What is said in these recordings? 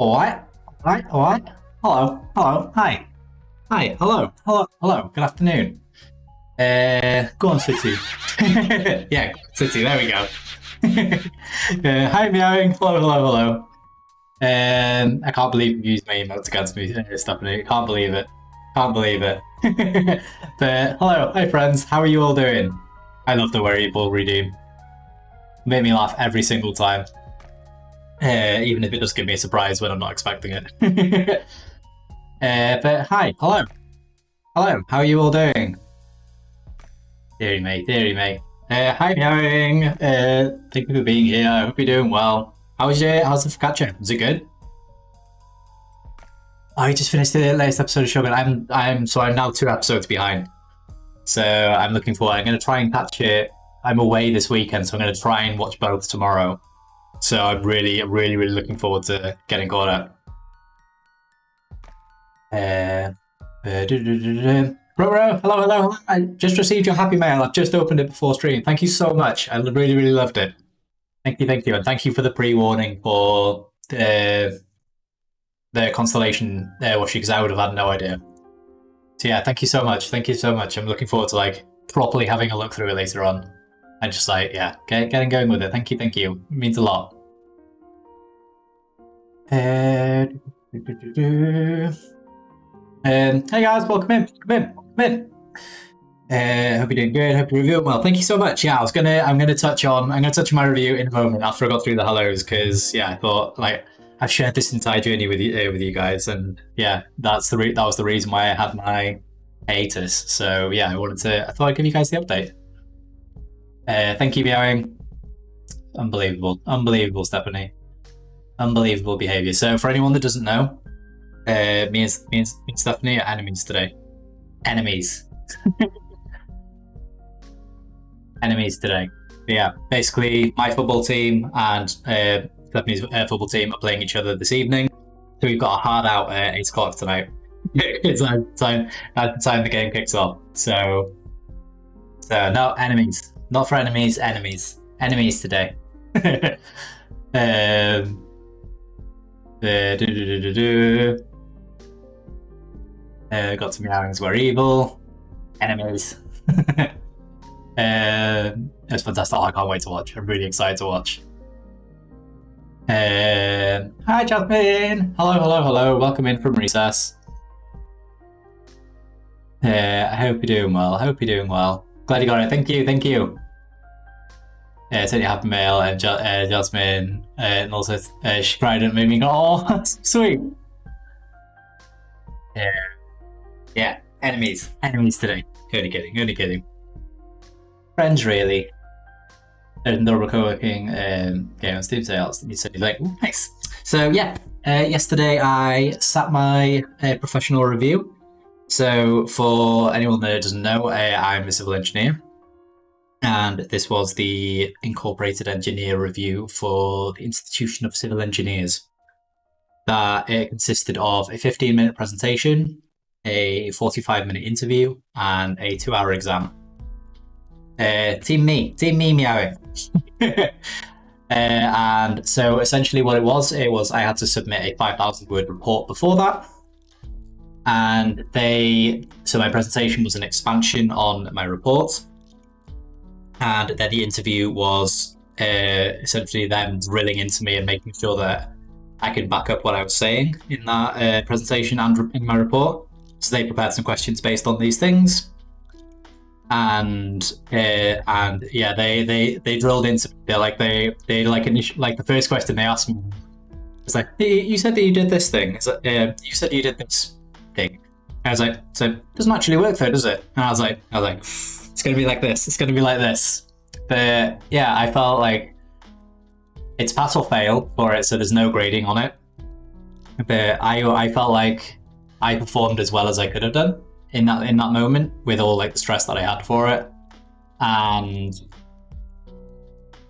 Alright, alright, alright. Hello, hello, hi. Hi, hello, hello, hello, good afternoon. Uh, go on, City. yeah, City, there we go. uh, hi, meowing. Hello, hello, hello. Um, I can't believe you used my emotes against me, uh, Stephanie. Can't believe it. Can't believe it. but hello, hi friends. How are you all doing? I love the wearable redeem. Make me laugh every single time. Uh, even if it does give me a surprise when I'm not expecting it. uh, but hi, hello. Hello, how are you all doing? Deary me, deary me. Uh, hi, meowing. Uh, thank you for being here. I hope you're doing well. How was your, how's the focaccia? Was it good? I just finished the latest episode of Shogun. I'm, I'm, so I'm now two episodes behind. So I'm looking forward. I'm going to try and catch it. I'm away this weekend, so I'm going to try and watch both tomorrow. So I'm really, really, really looking forward to getting caught up. Uh, uh, hello, hello. I just received your happy mail. I've just opened it before stream. Thank you so much. I really, really loved it. Thank you, thank you, and thank you for the pre-warning for the the constellation washi, because I would have had no idea. So yeah, thank you so much. Thank you so much. I'm looking forward to like properly having a look through it later on, and just like yeah, get, getting going with it. Thank you, thank you. It means a lot. Uh, um, hey guys, welcome in, come in, come in. Uh, hope you're doing good. Hope you're well. Thank you so much. Yeah, I was gonna, I'm gonna touch on, I'm gonna touch on my review in a moment after I got through the hellos because yeah, I thought like I've shared this entire journey with you, uh, with you guys, and yeah, that's the re- that was the reason why I had my hiatus. So yeah, I wanted to, I thought I'd give you guys the update. Uh, thank you, meowing. Unbelievable, unbelievable, Stephanie. Unbelievable behavior. So for anyone that doesn't know, uh, me and, me and, me and Stephanie are enemies today. Enemies. enemies today. But yeah, basically, my football team and uh, Stephanie's uh, football team are playing each other this evening. So we've got a hard out at 8 o'clock tonight. it's time, time, time the game kicks off. So, so no, enemies. Not for enemies, enemies. Enemies today. um, uh, do, do, do, do, uh, got some meowings were evil. Enemies. Uh, it's fantastic. Oh, I can't wait to watch. I'm really excited to watch. Uh, hi, Jasmine. Hello, hello, hello. Welcome in from recess. Uh, I hope you're doing well. I hope you're doing well. Glad you got it. Thank you. Thank you. Uh, sent you happy mail and jo- uh, Jasmine, uh, and also uh, she cried and made me go, "Oh, sweet." Yeah, yeah. Enemies, enemies today. Only kidding. Only kidding friends really. And the co-working um, game on Steam sales. He said he's like, nice. So yeah, uh, yesterday I sat my uh, professional review. So for anyone that doesn't know, I'm a civil engineer, and this was the incorporated engineer review for the Institution of Civil Engineers. That it consisted of a 15-minute presentation, a 45-minute interview, and a two-hour exam. Uh, team me, team me meowing. uh, and so essentially what it was, it was I had to submit a 5,000 word report before that. And they, so my presentation was an expansion on my report. And then the interview was uh, essentially them drilling into me and making sure that I could back up what I was saying in that uh, presentation and in my report. So they prepared some questions based on these things and uh, and yeah, they they they drilled into they're like they they like initial like the first question they asked me was like, hey, you said that you did this thing. It's like, uh, you said you did this thing. I was like, so it doesn't actually work though, does it? And I was like, I was like, it's gonna be like this. It's gonna be like this. But yeah, I felt like it's pass or fail for it, so there's no grading on it. But I I felt like I performed as well as I could have done in that in that moment with all like the stress that I had for it. And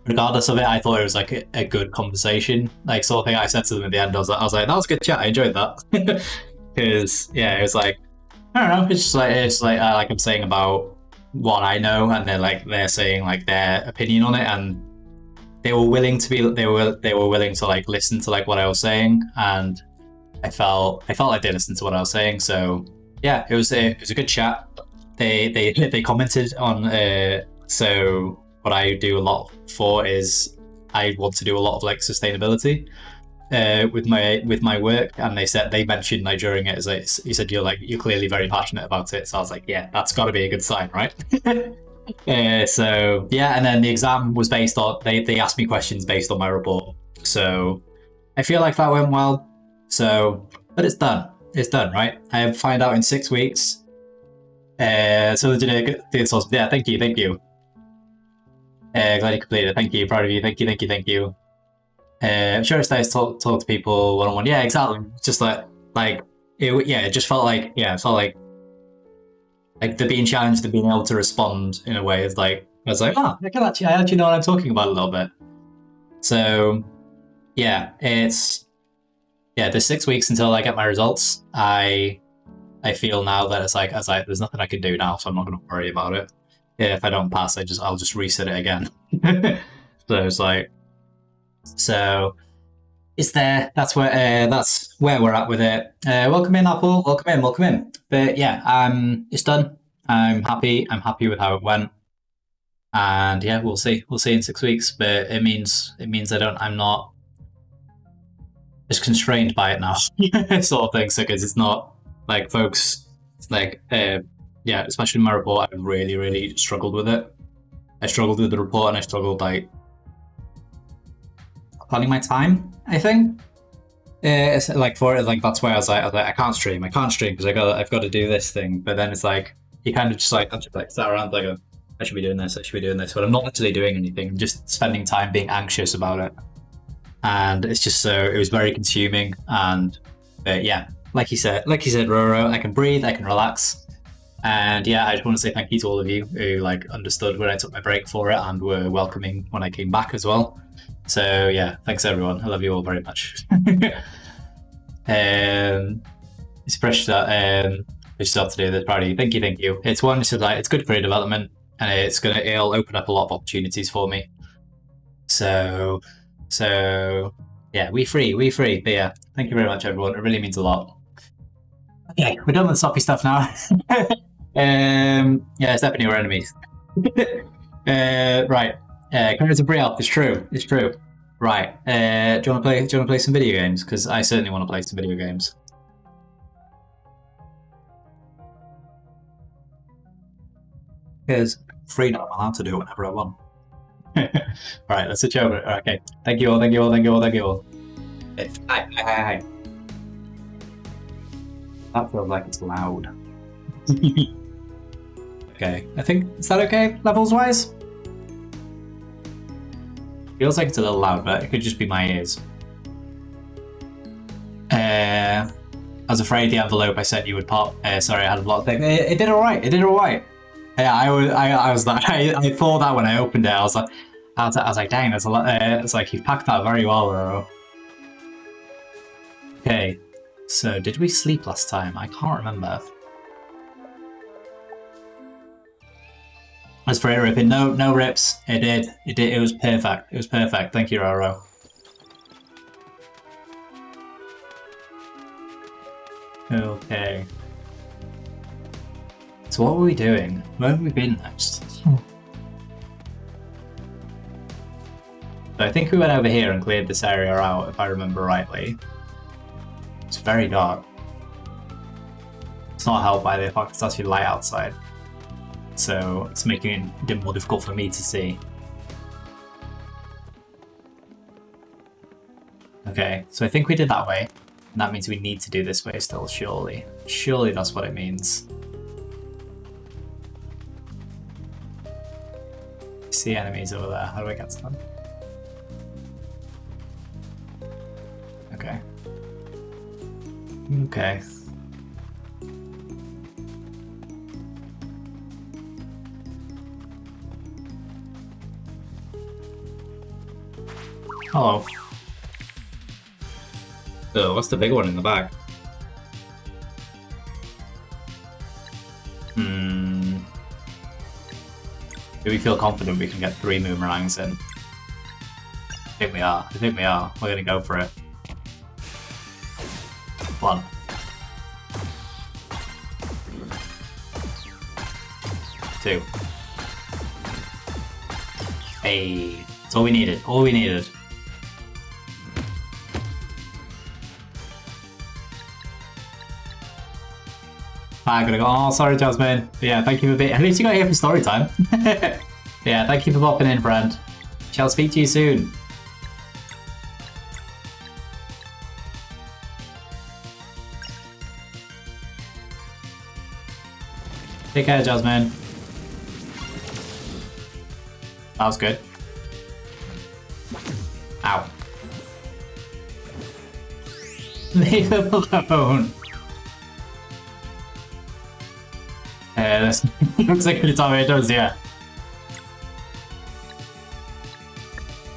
regardless of it, I thought it was like a, a good conversation. Like sort of thing I said to them at the end, I was like, I was like, that was a good chat. I enjoyed that because yeah, it was like I don't know. It's just like it's like uh, like I'm saying about what I know, and they're like they're saying like their opinion on it, and they were willing to be they were they were willing to like listen to like what I was saying, and I felt I felt like they listened to what I was saying. So yeah, it was a it was a good chat. They they they commented on uh, so what I do a lot for is I want to do a lot of like sustainability uh, with my with my work, and they said they mentioned during it as like you said you're like you're clearly very passionate about it. So I was like, yeah, that's got to be a good sign, right? uh, so yeah, and then the exam was based on they they asked me questions based on my report. So I feel like that went well. So, but it's done. It's done, right? I find out in six weeks. Uh, so the did yeah, thank you, thank you. Uh, glad you completed it. Thank you, proud of you. Thank you, thank you, thank you. Uh, I'm sure it's nice to talk, talk to people one on one. Yeah, exactly. Just like like it. Yeah, it just felt like yeah, it felt like like the being challenged and being able to respond in a way is like I was like, oh, I can actually I actually know what I'm talking about a little bit. So yeah, it's yeah, there's six weeks until I get my results. I I feel now that it's like as like there's nothing I can do now, so I'm not gonna worry about it. Yeah, if I don't pass, I just I'll just reset it again. so it's like so it's there. That's where uh, that's where we're at with it. Uh, welcome in, Apple. Welcome in. Welcome in. But yeah, um, it's done. I'm happy. I'm happy with how it went. And yeah, we'll see. We'll see in six weeks. But it means it means I don't. I'm not just constrained by it now, sort of thing. So because it's not like folks like uh, yeah, especially my report. I really really struggled with it. I struggled with the report, and I struggled like planning my time. I think. Uh, it's like for it, like that's why I was like, I was like, I can't stream, I can't stream because I got, I've got to do this thing. But then it's like you kind of just like, I'm just like sat around like, I should be doing this, I should be doing this, but I'm not actually doing anything. I'm just spending time being anxious about it, and it's just so it was very consuming. And but yeah, like you said, like you said, Roro, I can breathe, I can relax, and yeah, I just want to say thank you to all of you who like understood when I took my break for it and were welcoming when I came back as well. So yeah, thanks everyone. I love you all very much. um, it's precious that um, we to do this party. Thank you, thank you. It's one, it's like it's good career development, and it's gonna it'll open up a lot of opportunities for me. So, so yeah, we free, we free. But yeah, thank you very much, everyone. It really means a lot. Okay, we're done with the soppy stuff now. um, yeah, step into your enemies. uh, right. Uh, Carrots of Brielle. It's true. It's true. Right. Uh, do you want to play? Do you want to play some video games? Because I certainly want to play some video games. Because freedom, I'm allowed to do whenever I want. all right, Let's switch over. Okay. Thank you all. Thank you all. Thank you all. Thank you all. Hi. Hi. Hi. hi. That feels like it's loud. okay. I think is that okay levels wise? Feels like it's a little loud, but it could just be my ears. Uh, I was afraid the envelope I sent you would pop. Uh, sorry, I had a lot of things. It, it did all right. It did all right. Yeah, I was, I, I was like, I, I thought that when I opened it, I was like, I was, I was like, dang, there's a lot. Uh, it's like you packed that very well, bro. Okay, so did we sleep last time? I can't remember. As for ripping, no, no rips. It did. It did. It was perfect. It was perfect. Thank you, Roro. Okay. So what were we doing? Where have we been next? I think we went over here and cleared this area out, if I remember rightly. It's very dark. It's not helped by the fact it's actually light outside so it's making it more difficult for me to see. Okay, so I think we did that way. And that means we need to do this way still, surely. Surely that's what it means. I see enemies over there. How do I get to them? Okay. Okay. Hello. So, what's the big one in the back? Hmm. Do we feel confident we can get three Moonerangs in? I think we are. I think we are. We're gonna go for it. One. Two. Hey, that's all we needed. All we needed. I'm gonna go. Oh, sorry, Jasmine. But yeah, thank you for being. At least you got here for story time. yeah, thank you for popping in, friend. Shall speak to you soon. Take care, Jasmine. That was good. Ow. Leave him alone. Uh, this looks like the tomatoes, yeah.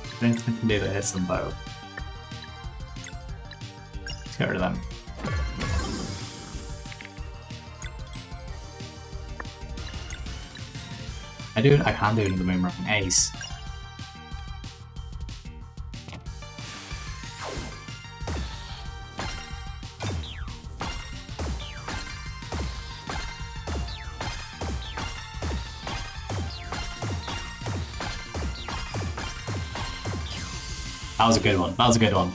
I think I can do hits them both. Let's get rid of them. I do. I can do another boomerang ace. That was a good one. That was a good one.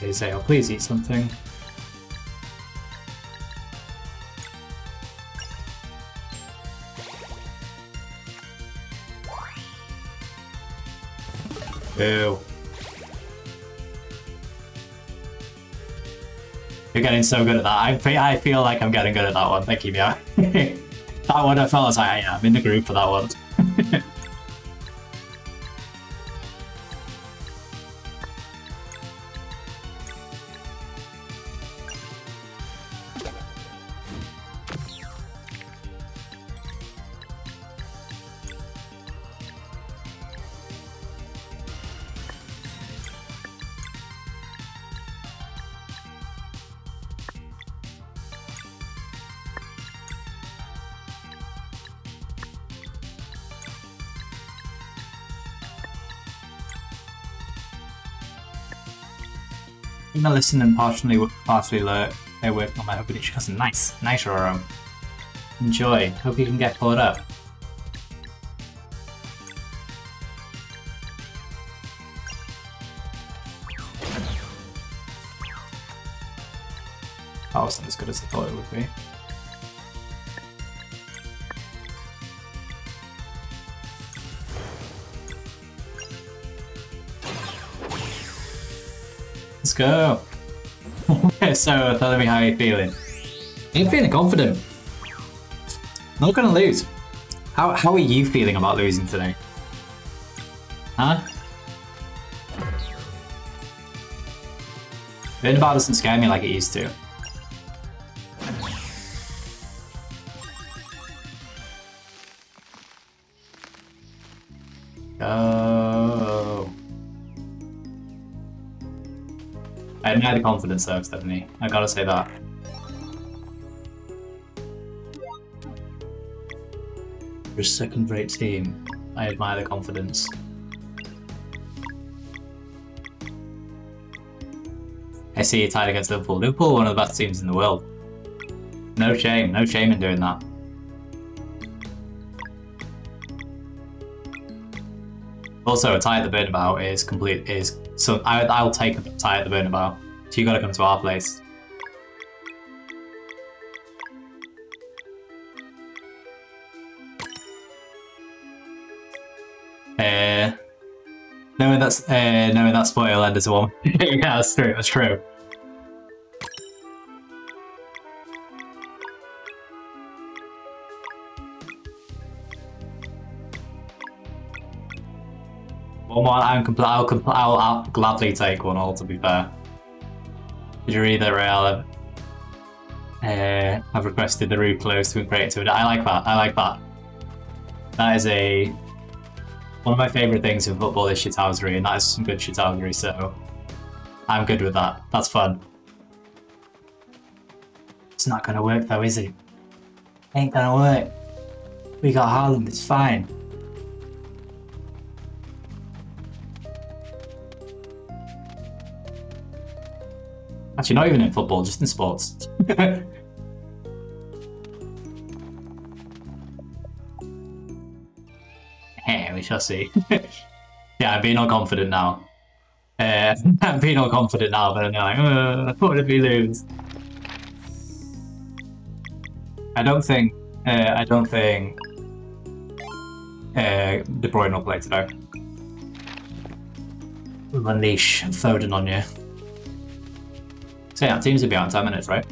They say, oh, please eat something. Boo. Getting so good at that. I feel, I feel like I'm getting good at that one. Thank you, Mia. that one I felt like I am in the group for that one. I'm gonna listen and partially partially learn. They're working on my Each Cousin. Nice, nice, Roro. Um, enjoy. Hope you can get caught up. That wasn't as good as I thought it would be. Go. so, uh, tell me how you're feeling. You're feeling confident. Not gonna lose. How, how are you feeling about losing today? Huh? Bernabeu doesn't scare me like it used to. I admire the confidence though, Stephanie. I gotta say that. You're a second-rate team. I admire the confidence. I see you tied against Liverpool. Liverpool one of the best teams in the world. No shame, no shame in doing that. Also, a tie at the Bernabeu is complete. Is so I, I'll take a tie at the Bernabeu. So you got to come to our place. Uh, knowing that's uh, knowing that spoil end as well. yeah, that's true. That's true. One more, I'm compl I'll, compl I'll, I'll gladly take one all, to be fair. You're either Real uh, I've requested the route close to it. I like that, I like that. That is a... One of my favourite things in football is shithousery, and that is some good shithousery, so... I'm good with that. That's fun. It's not gonna work though, is it? Ain't gonna work. We got Haaland, it's fine. Actually, not even in football, just in sports. hey, we shall see. yeah, I'm being all confident now. Uh, I'm being all confident now, but I'm like, uh, what if we lose? I don't think. Uh, I don't think. Uh, De Bruyne will play today. We'll unleash Foden on you. So yeah, teams will be on 10 minutes, right?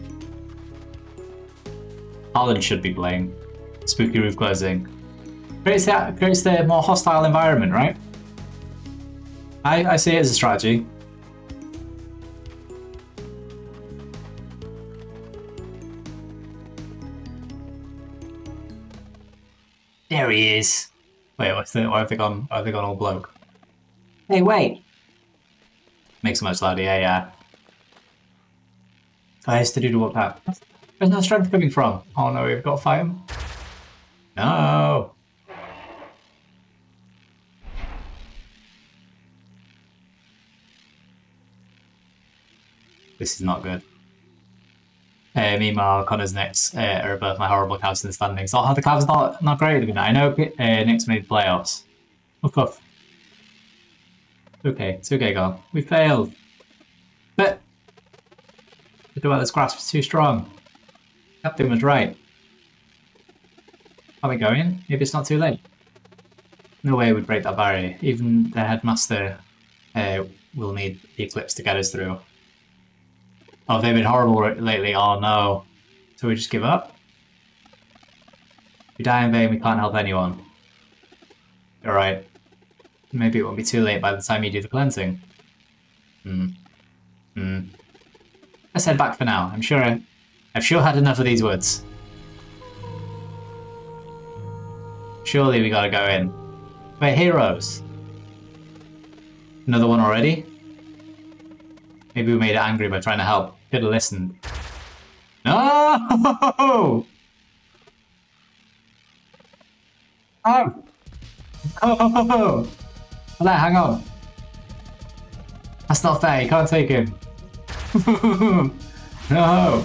Haaland should be playing. Spooky roof closing. Creates the, creates the more hostile environment, right? I, I see it as a strategy. There he is. Wait, what's the, why have they gone, why have they gone all bloke? Hey, wait! Makes so much louder, yeah, yeah. Has to do to work out. Where's that strength coming from? Oh no, we've got to fight him. No! This is not good. Uh, meanwhile, Conor's Knicks uh, are above my horrible Cavs in the standings. Oh, the Cavs not not great at the minute. I know uh, Knicks made the playoffs. Look off. Okay, it's okay, go. We failed. But the this grasp is too strong. Captain was right. Are we going? Maybe it's not too late. No way we'd break that barrier. Even the headmaster uh, will need the eclipse to get us through. Oh, they've been horrible lately. Oh no. So we just give up? We die in vain, we can't help anyone. Alright. Maybe it won't be too late by the time you do the cleansing. Hmm. Hmm. Let's head back for now. I'm sure I, I've sure had enough of these woods. Surely we gotta go in. We're heroes. Another one already? Maybe we made it angry by trying to help. Could have listened. No! Oh! Oh! Well, hang on. That's not fair, you can't take him. no!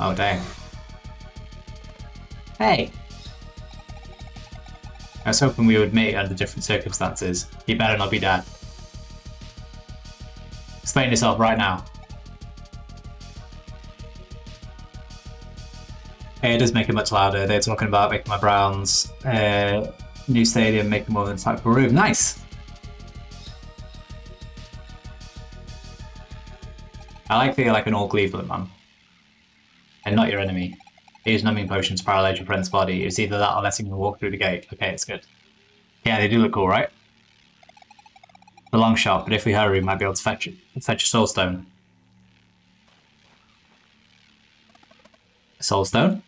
Oh, dang. Hey! I was hoping we would meet under different circumstances. He better not be dead. Explain yourself right now. It does make it much louder. They're talking about making my Browns uh, new stadium, making more than type of room. Nice! I like that you're like an old Cleveland man. And not your enemy. Use numbing potions to paralyze your friend's body. It's either that or letting them walk through the gate. Okay, it's good. Yeah, they do look cool, right? The long shot, but if we hurry, we might be able to fetch it. Fetch a soul stone. Soul stone?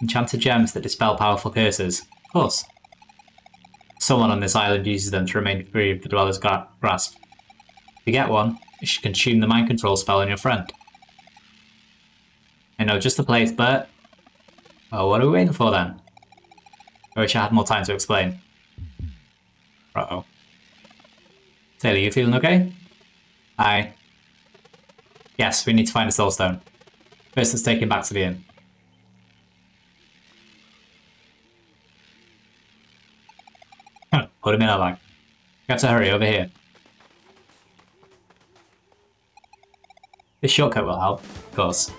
Enchanted gems that dispel powerful curses. Of course. Someone on this island uses them to remain free of the dweller's grasp. If you get one, you should consume the mind control spell on your friend. I know, just the place, but... Well, what are we waiting for then? I wish I had more time to explain. Uh-oh. Taylor, you feeling okay? Aye. Yes, we need to find a soul stone. First, let's take him back to the inn. Put him in our bag. Got to hurry, over here. This shortcut will help, of course.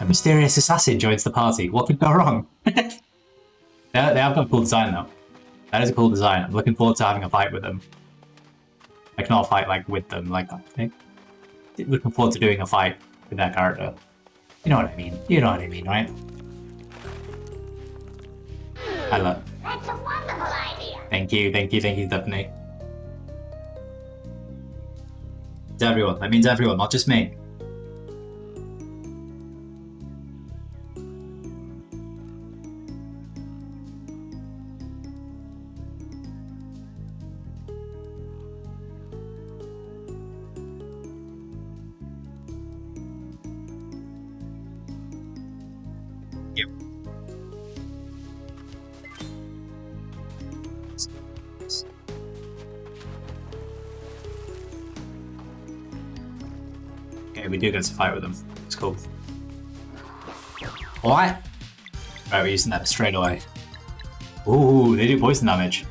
A mysterious assassin joins the party. What could go wrong? they, they have got a cool design, though. That is a cool design. I'm looking forward to having a fight with them. Like, not a fight, like, with them. Like, looking forward to doing a fight with that character. You know what I mean. You know what I mean, right? Hello. That's a wonderful idea. Thank you, thank you, thank you, Stephanie. It's everyone. That means everyone, not just me. Okay, we do get to fight with them. It's cool. What? Right, we're using that straight away. Ooh, they do poison damage.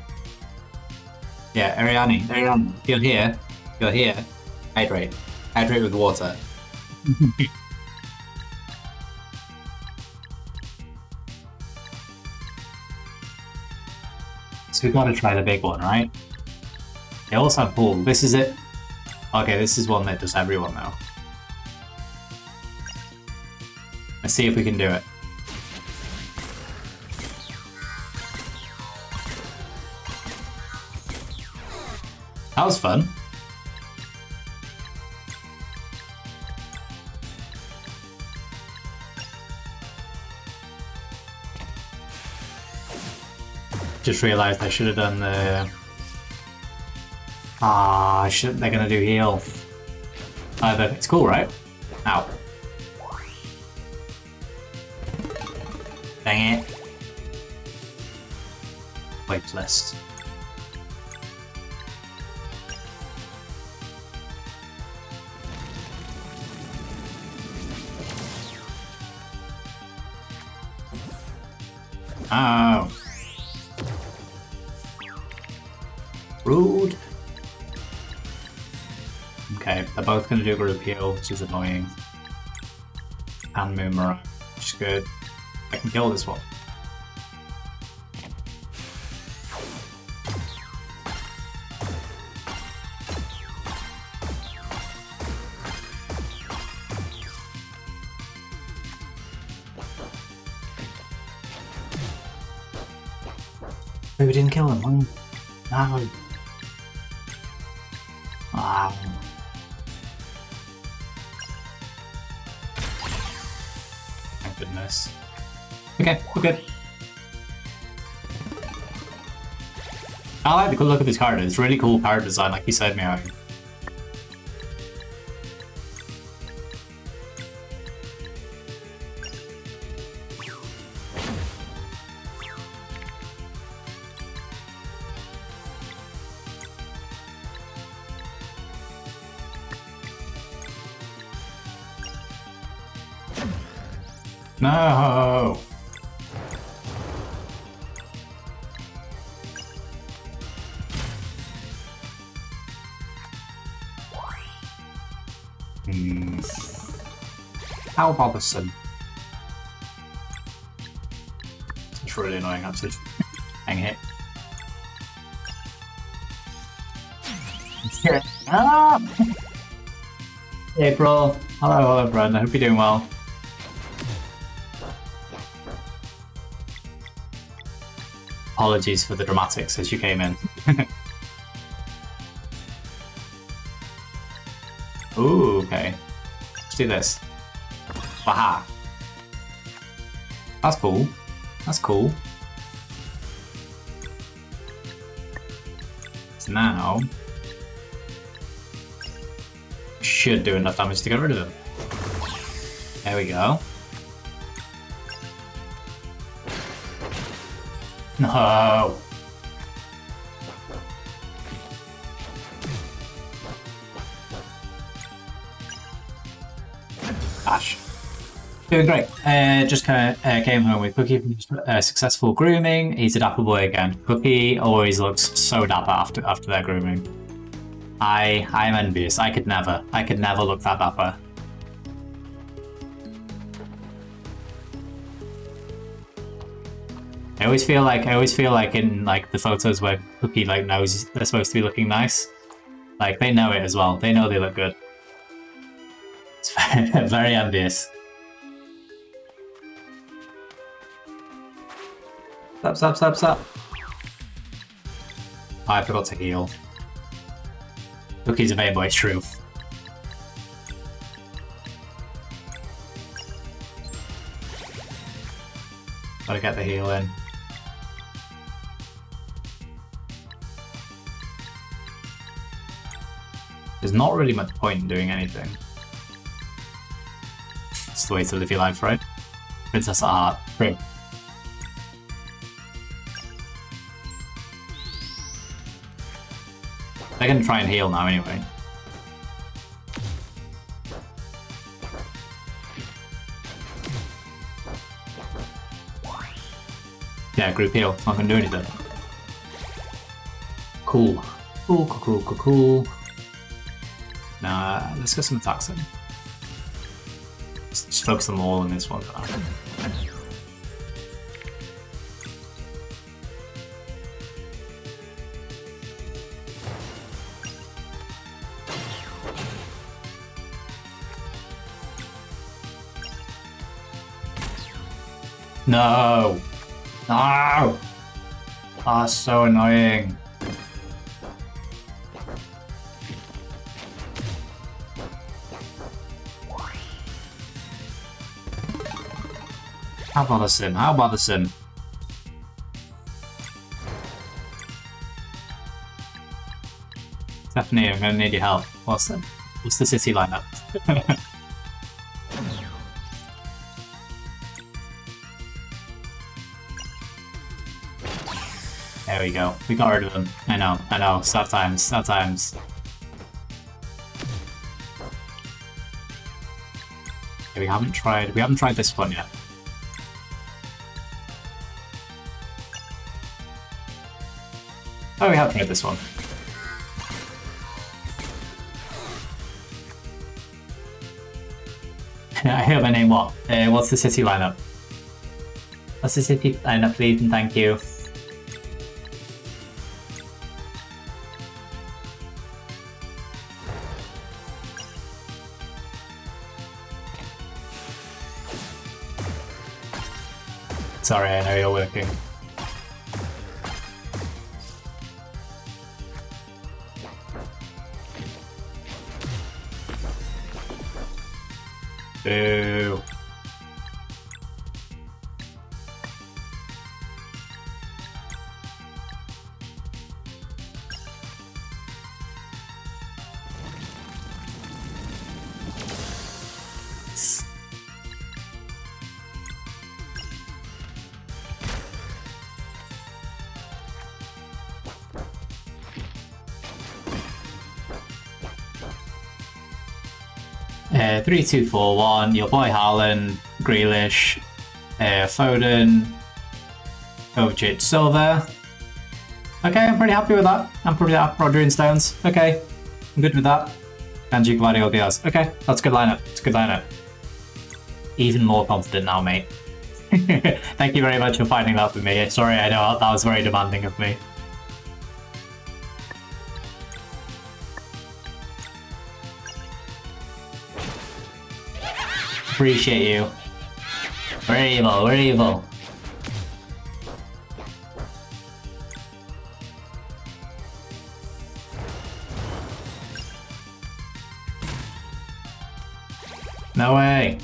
Yeah, Ariane, Ariane, you're here. You're here. Hydrate. Hydrate with water. so we've gotta try the big one, right? They also have pool. This is it. Okay, this is one that does everyone now. See if we can do it. That was fun. Just realised I should have done the... Ah, should. They're gonna do heal. Either. it's cool, right? Ow. Wait list. Oh. Rude. Okay, they're both going to do a group heal, which is annoying. And Moonerang, which is good. I can kill this one. Maybe we didn't kill him. No. Ah. Thank goodness. Okay, we're good. I like the good look of this card. It's really cool card design, like you said, Meow. How bothersome. It's really annoying, actually. Hang it. ah! April. Hello, hello, Brad. I hope you're doing well. Apologies for the dramatics as you came in. Ooh, okay. Let's do this. Aha. That's cool. That's cool. So now... Should do enough damage to get rid of them. There we go. No. Doing great. Uh, just kind of uh, came home with Cookie from uh, successful grooming. He's a dapper boy again. Cookie always looks so dapper after after their grooming. I I'm envious. I could never. I could never look that dapper. I always feel like I always feel like in like the photos where Cookie like knows they're supposed to be looking nice, like they know it as well. They know they look good. It's very, very envious. Stop! Stop! Stop! Stop! Oh, I forgot to heal. Cookie's a main boy, true. Gotta get the heal in. There's not really much point in doing anything. It's the way to live your life, right? Princess at heart. True. I can try and heal now anyway. Yeah, group heal. It's not gonna do anything. Cool. Cool, cool, cool, cool, Now, nah, let's get some attacks in. Just focus them all on this one No! No! Ah, so annoying. How sim? How sim? Stephanie, I'm gonna need your help. What's the, what's the city lineup? we go. We got rid of them. I know, I know. Sad times, sad times. Okay, we haven't tried, we haven't tried this one yet. Oh, we have tried this one. I hear my name what? Uh, what's the city lineup? What's the city lineup, please, and thank you. Sorry, I know you're working. Boo. Three, two, four, one. Your boy Haaland, Grealish, uh, Foden, Kovacic, Silva. Okay, I'm pretty happy with that. I'm pretty happy. Rodri and Stones. Okay, I'm good with that. Akanji, Gvardiol, Dias. Okay, that's a good lineup. It's a good lineup. Even more confident now, mate. Thank you very much for finding that for me. Sorry, I know that was very demanding of me. Appreciate you. We're evil, we're evil. No way.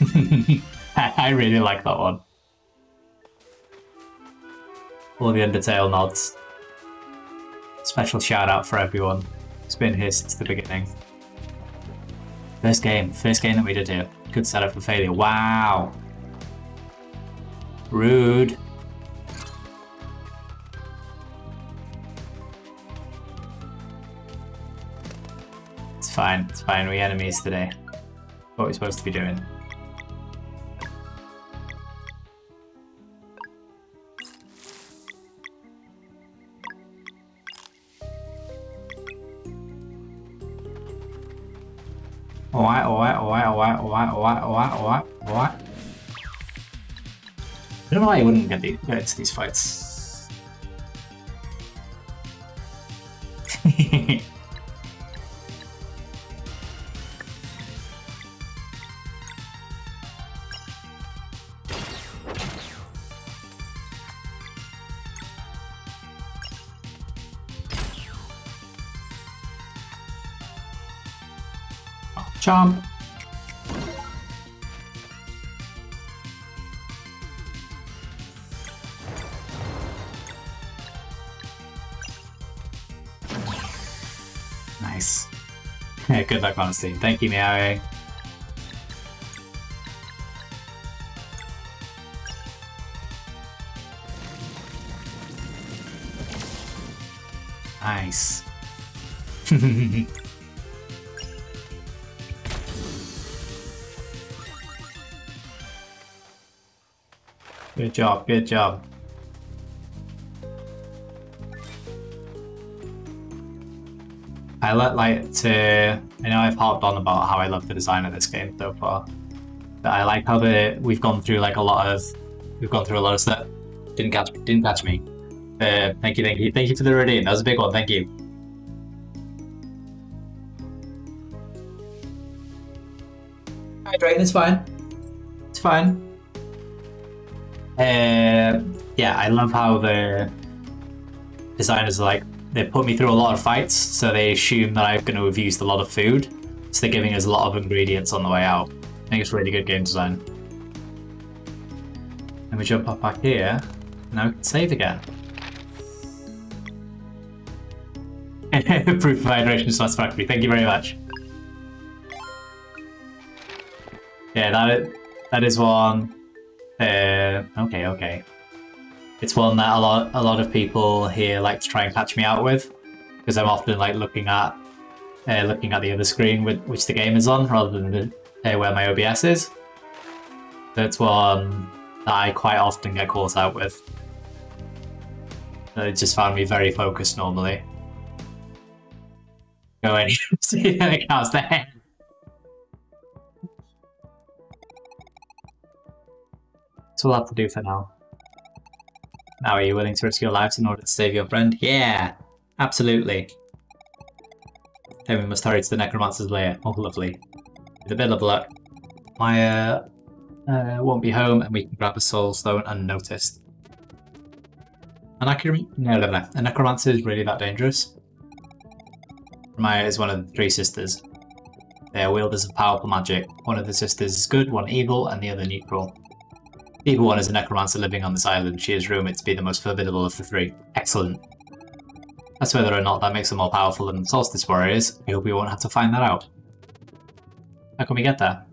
I really like that one. All the Undertale nods. Special shout out for everyone. It's been here since the beginning. First game. First game that we did here. Good setup for failure. Wow. Rude. It's fine. It's fine. We enemies today. What are we're supposed to be doing. why, why, why, why? I don't know why you wouldn't get, the, these fights. Chomp. Good luck, scene. Thank you, Meow. Nice. Good job, good job. I let like to. I know I've harped on about how I love the design of this game so far. But I like how the we've gone through like a lot of we've gone through a lot of stuff. Didn't catch didn't catch me. Uh, thank you, thank you, thank you for the redeem. That was a big one. Thank you. Hydrating is fine. It's fine. Uh, yeah, I love how the designers are like they put me through a lot of fights, so they assume that I'm going to have used a lot of food. So they're giving us a lot of ingredients on the way out. I think it's really good game design. Then we jump up back here. Now we can save again. Proof of hydration is satisfactory. Thank you very much. Yeah, that is, that is one. Uh, okay, okay. It's one that a lot a lot of people here like to try and catch me out with, because I'm often like looking at uh, looking at the other screen with which the game is on rather than the, uh, where my OBS is. That's one that I quite often get caught out with. It just found me very focused normally. Go any see the cows there. That's all I have to do for now. Now, are you willing to risk your lives in order to save your friend? Yeah, absolutely. Then we must hurry to the Necromancer's lair. Oh, lovely. With a bit of luck, Maya uh, won't be home and we can grab a soul stone unnoticed. An necrom no, no, no. A necromancer is really that dangerous. Maya is one of the three sisters. They are wielders of powerful magic. One of the sisters is good, one evil, and the other neutral. Evil one is a necromancer living on this island. She is rumoured to be the most formidable of the three. Excellent. As whether or not that makes her more powerful than the Solstice Warriors, I hope we won't have to find that out. How can we get there?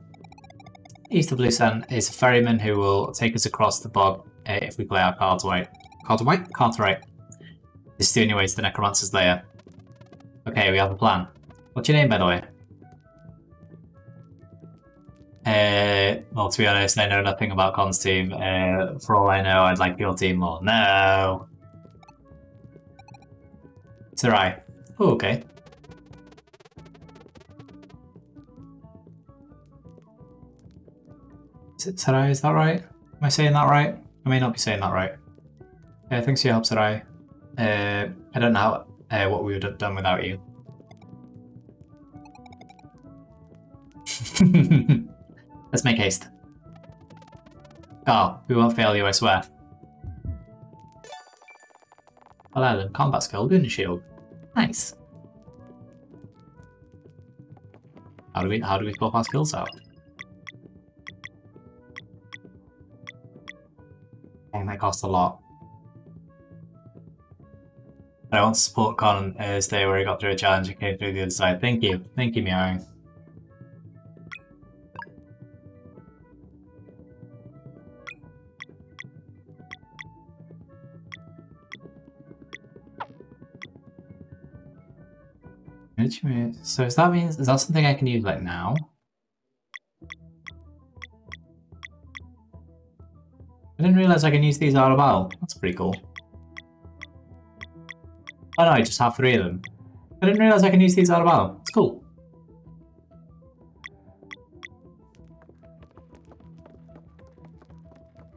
East of Lucent is a ferryman who will take us across the bog uh, if we play our cards right. Cards right? Cards right. This is the only way to the Necromancer's lair. Okay, we have a plan. What's your name, by the way? Uh, well, to be honest, I know nothing about Con's team. Uh, for all I know, I'd like your team more. No! Serai. Oh, okay. Is it Serai? Is that right? Am I saying that right? I may not be saying that right. Uh, thanks for your help, Serai. Uh, I don't know uh, what we would have done without you. Let's make haste. Oh, we won't fail you, I swear. Then, combat skill, Lunar Shield. Nice. How do we how do we swap our skills out? Dang, that costs a lot. I want to support Con on Thursday where he got through a challenge and came through the other side. Thank you. Thank you, Meowing. So does that mean, is that something I can use like now? I didn't realize I can use these out of battle. That's pretty cool. Oh no, I just have three of them. I didn't realize I can use these out of battle. It's cool.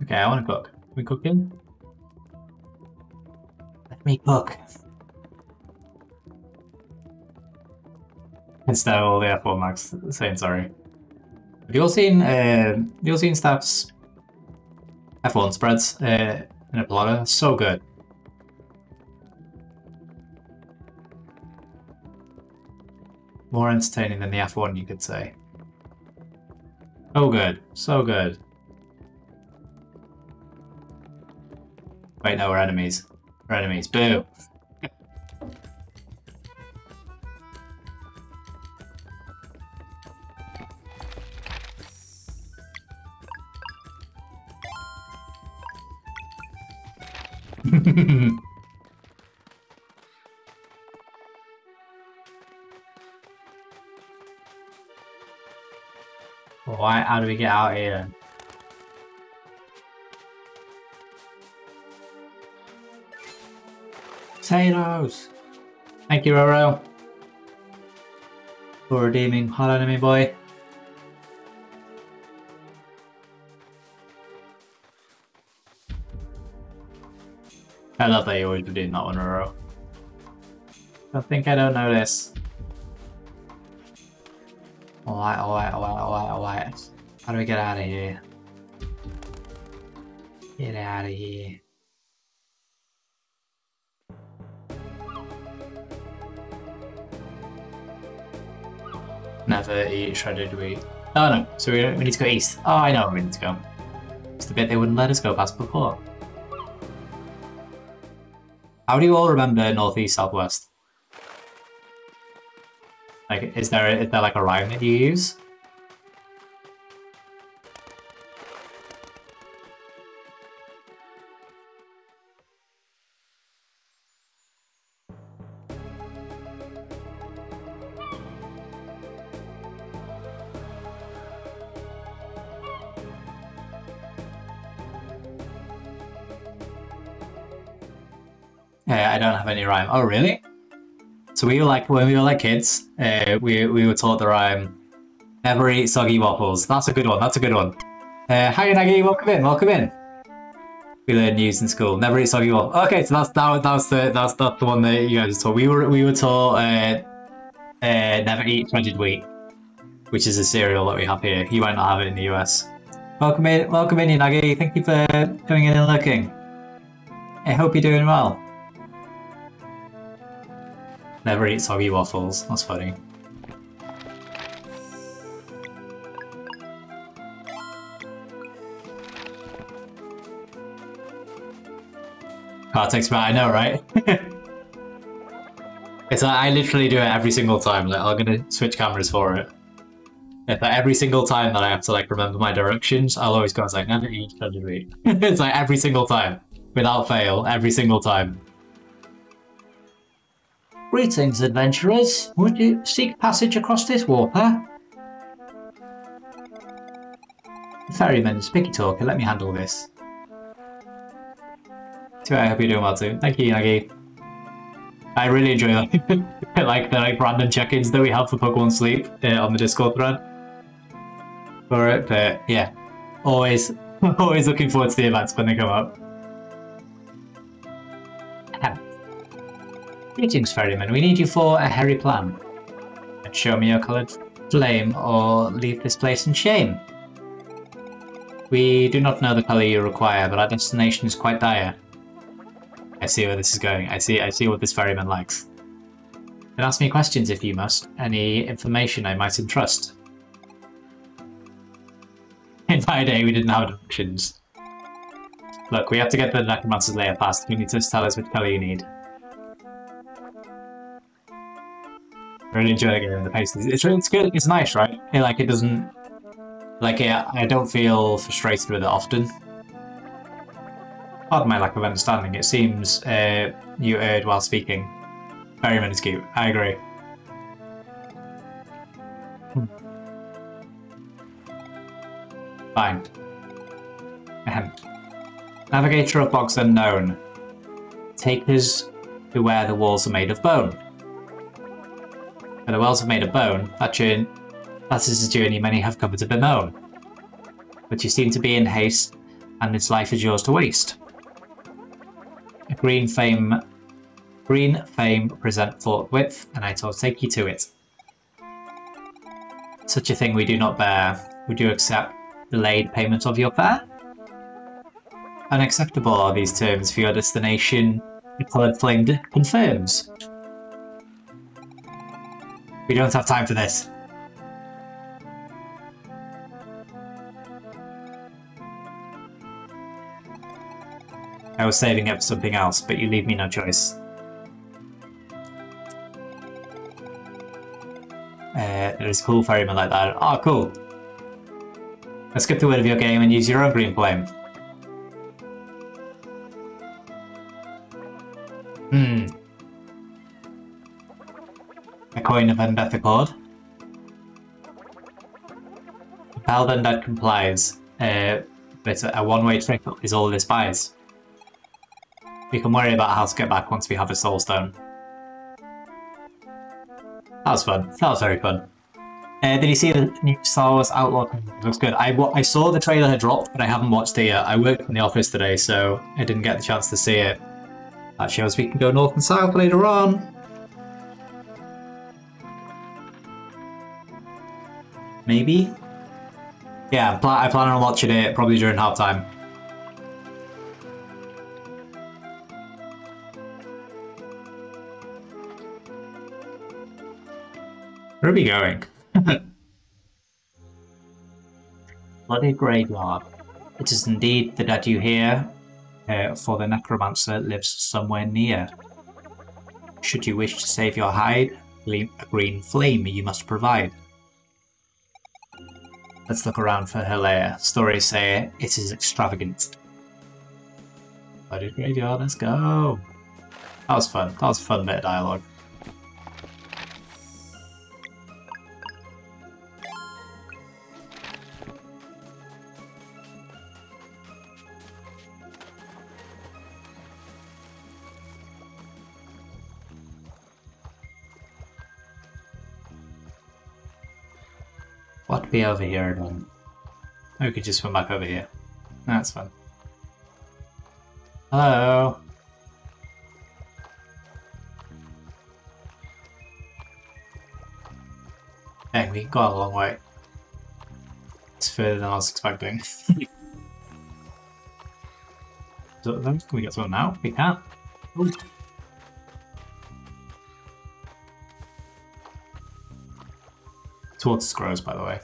Okay, I want to cook. We cooking? Let me cook. Instead of all the F1 Max saying sorry. Have you all seen, uh, you all seen Staff's F1 spreads uh, in a blogger? So good. More entertaining than the F1, you could say. So good. So good. Wait, no, we're enemies. We're enemies. Boo! Alright, how do we get out here? Potatoes! Thank you, Roro. For redeeming hot Enemy Boy. I love that you always redeem that one, Roro. I think I don't know this. Alright, alright, alright, alright, alright. How do we get out of here? Get out of here. Never eat shredded wheat. Oh no, so we, we need to go east. Oh, I know where we need to go. It's the bit they wouldn't let us go past before. How do you all remember northeast, southwest? Like, is there is there like a rhyme that you use? Yeah, I don't have any rhyme. Oh, really? So we were like, when we were like kids, uh, we, we were taught the rhyme, never eat soggy waffles. That's a good one, that's a good one. Uh, hi Nagi, welcome in, welcome in. We learned news in school, never eat soggy waffles. Okay, so that's that, that's the that's, that's the one that you guys taught. We were we were taught uh, uh, never eat shredded wheat, which is a cereal that we have here. You might not have it in the US. Welcome in, welcome in, Nagi. Thank you for coming in and looking. I hope you're doing well. Never eat soggy waffles. That's funny. Takes me I know, right? it's like I literally do it every single time. Like I'm gonna switch cameras for it. If like, every single time that I have to like remember my directions, I'll always go. It's like eat, eat. it's like every single time, without fail, every single time. Greetings, adventurers. Would you seek passage across this water? The Ferryman, Spicky Talker, let me handle this. So I hope you're doing well too. Thank you, Nagi. I really enjoy like, like the like random check-ins that we have for Pokemon Sleep uh, on the Discord thread for it. But yeah, always always looking forward to the events when they come up. Greetings, ferryman. We need you for a hairy plan. Show me your coloured flame, or leave this place in shame. We do not know the colour you require, but our destination is quite dire. I see where this is going. I see I see what this ferryman likes. Then ask me questions if you must. Any information I might entrust. In my day, we didn't have options. Look, we have to get the Necromancer's lair past. You need to tell us which colour you need. Really enjoy the game. The pace is it's, it's good. It's nice, right? It, like it doesn't like yeah, I don't feel frustrated with it often. Pardon my lack of understanding. It seems uh, you erred while speaking. Very minuscule. I agree. Hmm. Fine. Ahem. Navigator of Bogs Unknown. Take us to the walls are made of bone. And the wells have made a bone, that, journey, that is a journey many have come to bemoan. But you seem to be in haste, and this life is yours to waste. A green fame, green fame present forthwith, and I will take you to it. Such a thing we do not bear. Would you accept delayed payment of your fare? Unacceptable are these terms for your destination, the coloured flame confirms. We don't have time for this. I was saving up something else, but you leave me no choice. Uh, there's cool ferryman like that. Oh, cool. Let's skip the word of your game and use your own green flame. Coin of Vendetta Cord. Pal then that complies, uh, but a one-way trick is all this buys. We can worry about how to get back once we have a soul stone. That was fun. That was very fun. Uh, did you see the new Star Wars Outlook? It looks good. I, I saw the trailer had dropped, but I haven't watched it yet. I worked in the office today, so I didn't get the chance to see it. That shows we can go north and south later on. Maybe? Yeah, pl I plan on watching it probably during halftime. Where are we going? Bloody graveyard. It is indeed the dead you hear, uh, for the necromancer lives somewhere near. Should you wish to save your hide, a green flame you must provide. Let's look around for her lair. Stories say it is extravagant. Bloody graveyard, let's go! That was fun. That was fun bit of dialogue. What be over here then? Oh, we could just swim back over here. That's fun. Hello. Dang, we got a long way. It's further than I was expecting. can we get some now? We can. Ooh. Towards scrolls, by the way.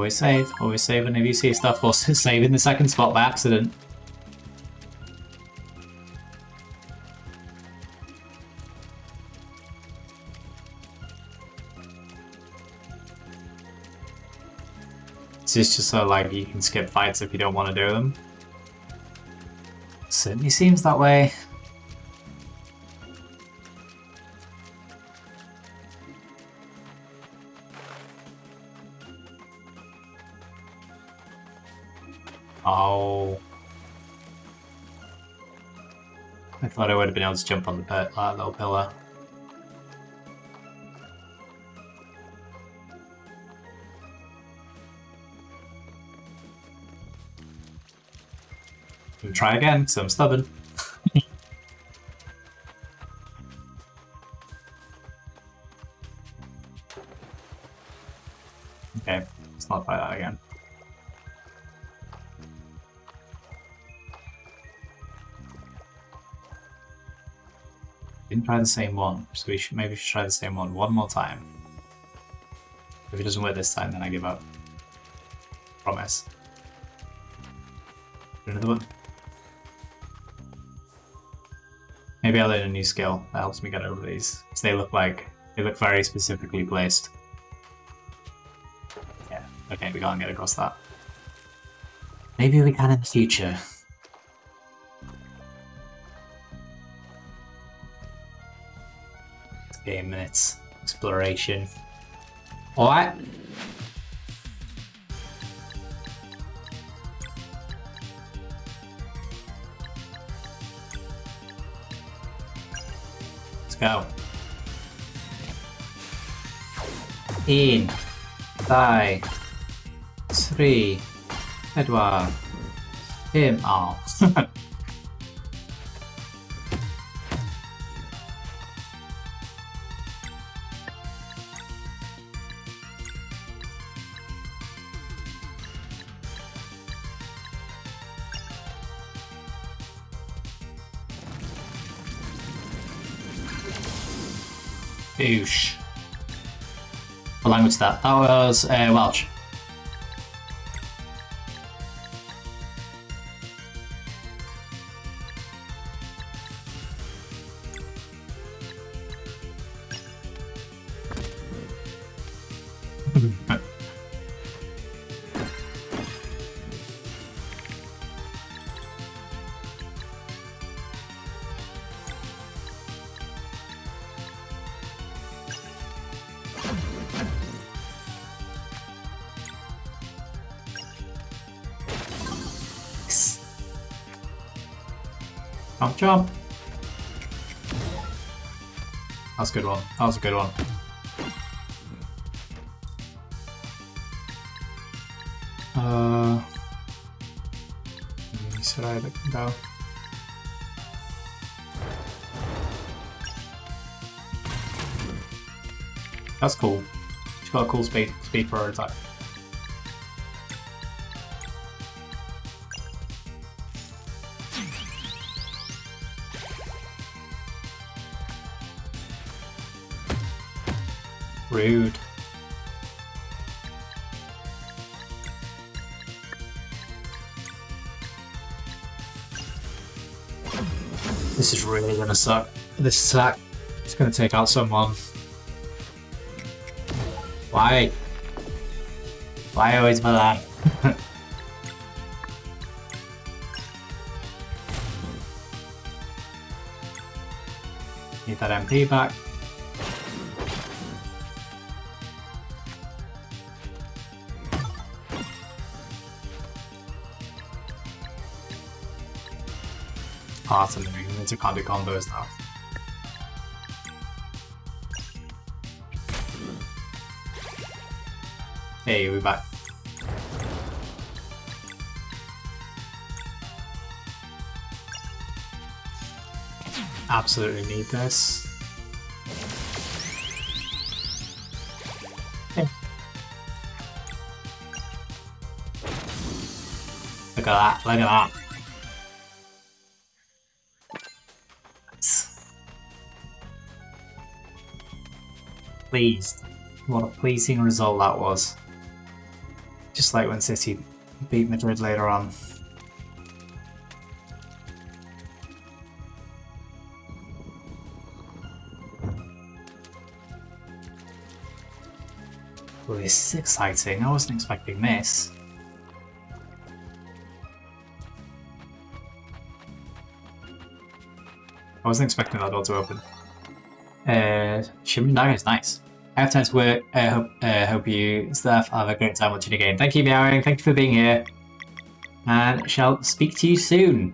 Always save, always save, and if you see stuff, also save in the second spot by accident. Is just so like you can skip fights if you don't want to do them. Certainly seems that way. Have been able to jump on the uh, little pillar. And try again, so I'm stubborn. Try the same one, so we should maybe we should try the same one one more time. If it doesn't work this time, then I give up. Promise. Another one. Maybe I'll learn a new skill that helps me get over these. Because they look like they look very specifically placed. Yeah, okay, we can't get across that. Maybe we can in the future. Game minutes. Exploration. Alright. Let's go. In. Die. Three. Edward. Him. Oh. Boosh. What language is that? That was uh, Welsh. Jump. That's a good one. That was a good one. Uh, should I let go? That's cool. She's got a cool speed speed prototype. Rude. This is really gonna suck. This sack is gonna take out someone. Why? Why always my that? Need that MP back. Parts in the movements, you combos now. Hey, we're back. Absolutely need this. Look at that, look at that. Pleased. What a pleasing result that was. Just like when City beat Madrid later on. Well, this is exciting. I wasn't expecting this. I wasn't expecting that door to open. Uh, Shimmering Dagger is nice. Have time to work. I uh, hope, uh, hope you staff have a great time watching the game. Thank you, Meowing. Thank you for being here. And shall speak to you soon.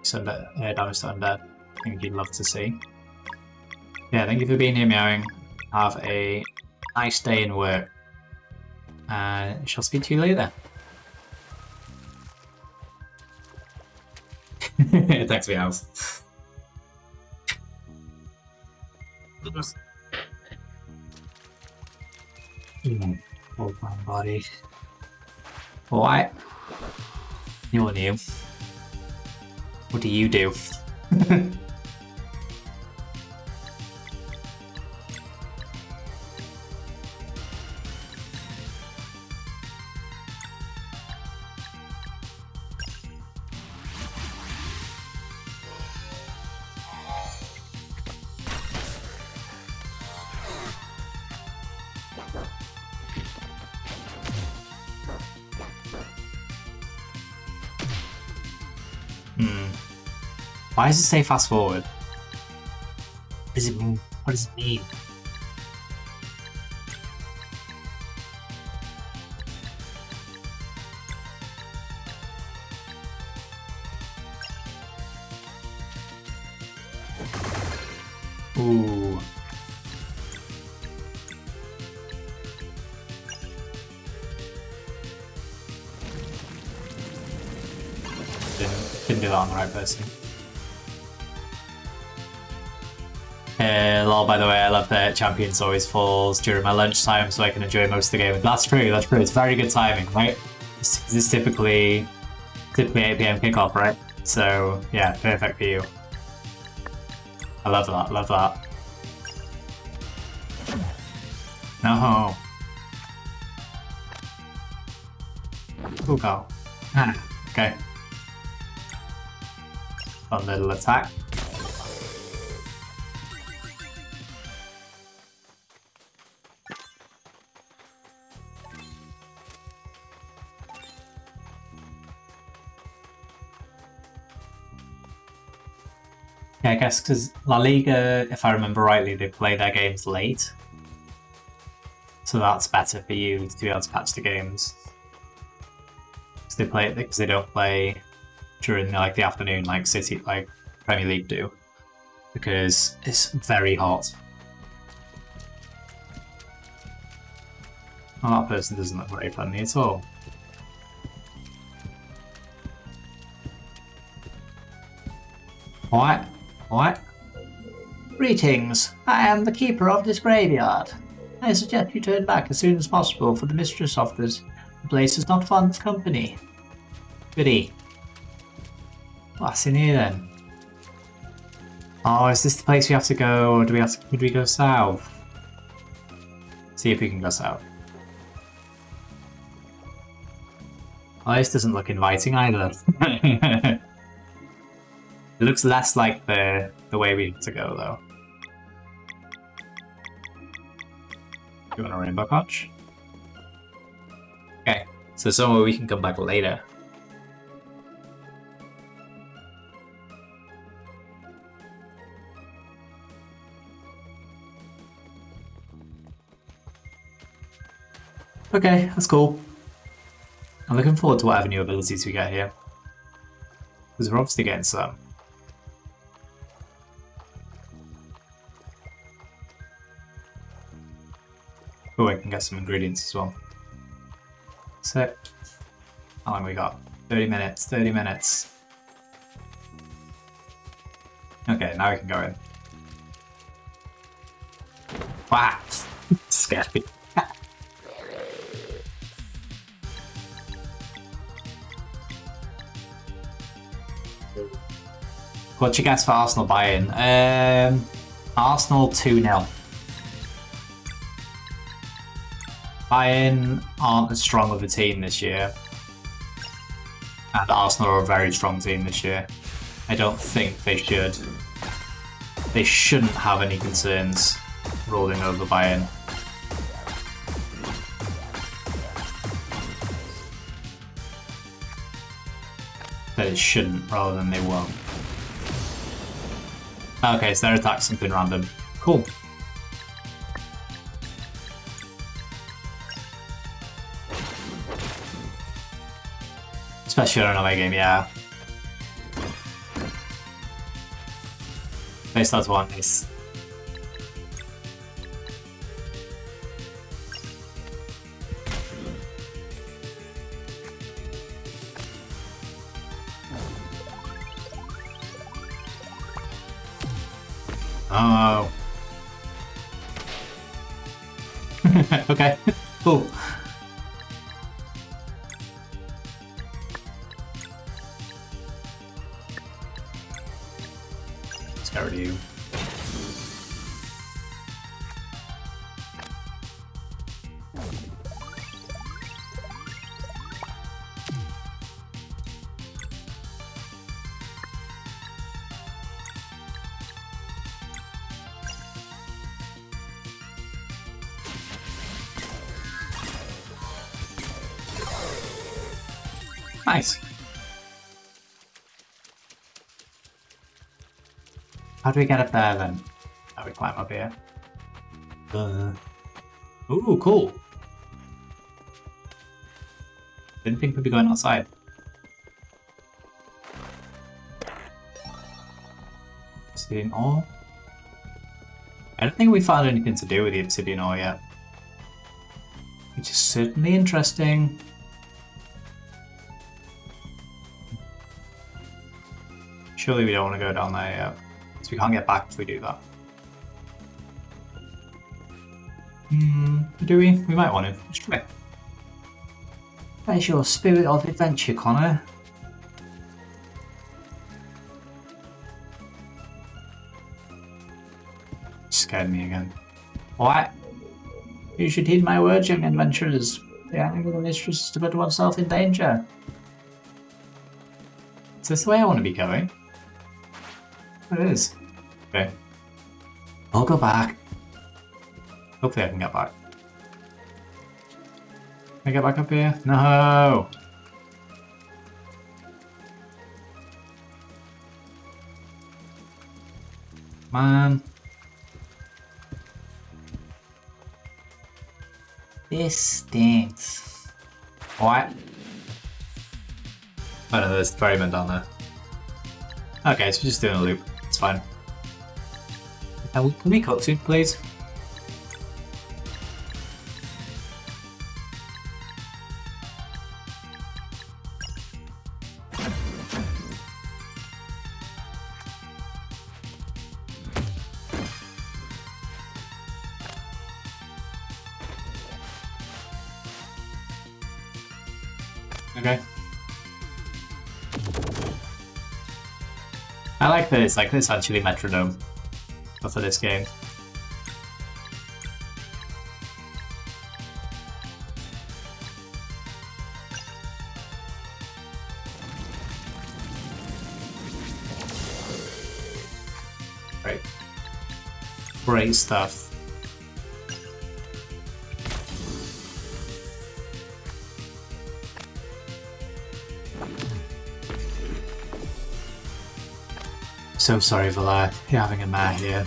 So uh, damage to undead. I think you'd love to see. Yeah, thank you for being here, Meowing. Have a nice day in work. And shall speak to you later. Thanks, Mm, hold my body. What? You're new. What do you do? Why does it say fast forward? Does it mean? What does it mean? Ooh. Didn't, didn't do that on the right person. Champions always falls during my lunchtime so I can enjoy most of the game. And That's true, that's true. It's very good timing, right? This is typically, typically 8pm kickoff, right? So, yeah, perfect for you. I love that, love that. No. Cool go. Ah, okay. Fun little attack. Guess because La Liga, if I remember rightly, they play their games late. So that's better for you to be able to catch the games. Because they play it because they don't play during like the afternoon like City like Premier League do because it's very hot. Oh, that person doesn't look very friendly at all. Greetings. I am the keeper of this graveyard. I suggest you turn back as soon as possible, for the mistress of this the place is not fond of company. Goody. What's in here then? Oh, is this the place we have to go, or do we have to, could we go south? See if we can go south. Oh, this doesn't look inviting either. it looks less like the the way we need to go, though. You want a rainbow conch? Okay, so somewhere we can come back later. Okay, that's cool. I'm looking forward to whatever new abilities we get here. Because we're obviously getting some. Oh, I can get some ingredients as well. So, how long we got? 30 minutes, 30 minutes. Okay, now we can go in. Wow! Scary. What you guess for Arsenal Bayern? Um, Arsenal 2-0. Bayern aren't as strong of a team this year. And Arsenal are a very strong team this year. I don't think they should. They shouldn't have any concerns rolling over Bayern. That it shouldn't rather than they won't. Okay, so their attack's something random. Cool. Especially on an away game, yeah. Base does one, nice. Oh. okay, cool. How do we get up there then? How we climb up here? Uh, ooh, cool. Didn't think we'd be going outside. Obsidian ore. I don't think we found anything to do with the obsidian ore yet. Which is certainly interesting. Surely we don't want to go down there yet. Because we can't get back if we do that. Hmm, do we? We might want to. Let's try. Where's your spirit of adventure, Conor? Scared me again. What? You should heed my words, young adventurers. The aim of the mistress is to put oneself in danger. Is this the way I want to be going? It is. Okay. I'll go back. Hopefully I can get back. Can I get back up here? No! Man. This stinks. What? Oh no, there's ferryman down there. Okay, so we're just doing a loop. It's fine. Can we, can we cut soon, please? Okay. I like that it's like essentially metronome for this game. Great stuff. So sorry, Valere. You're having a mare here.